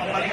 Okay,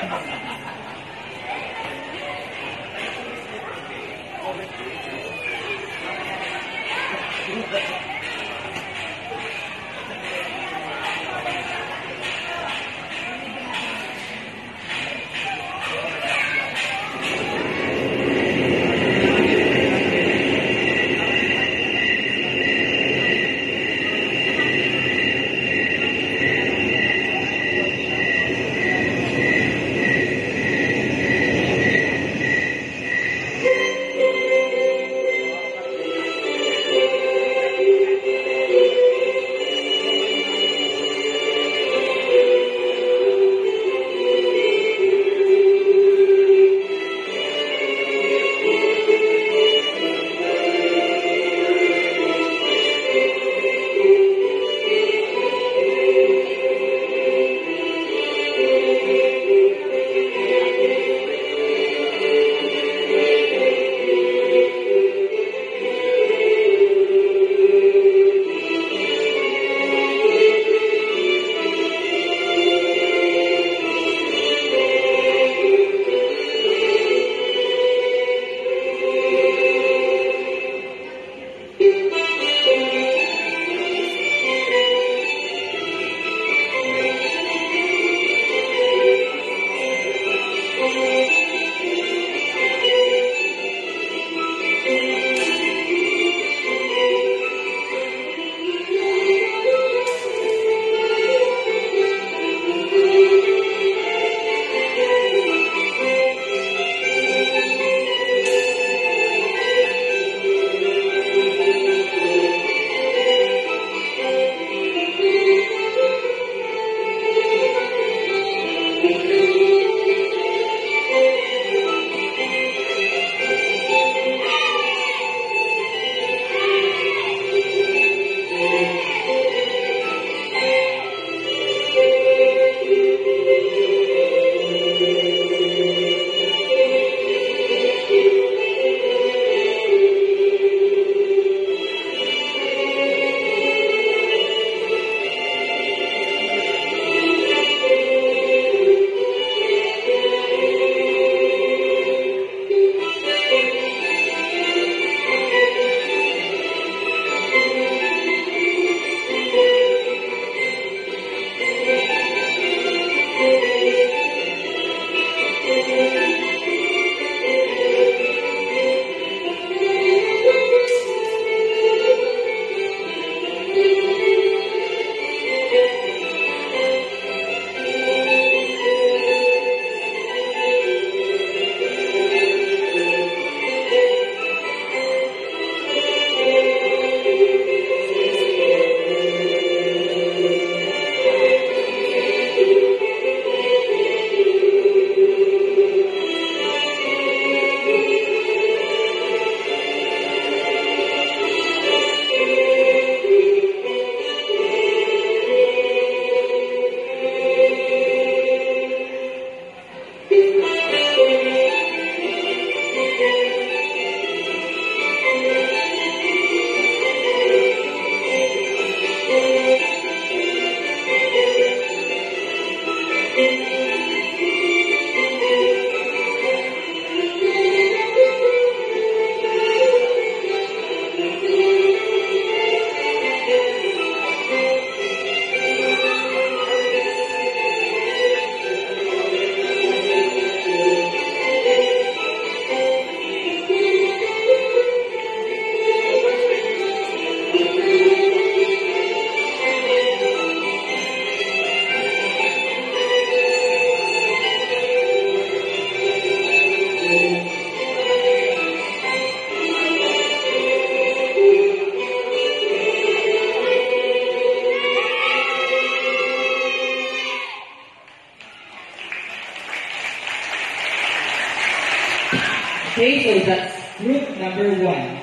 so that's group number one.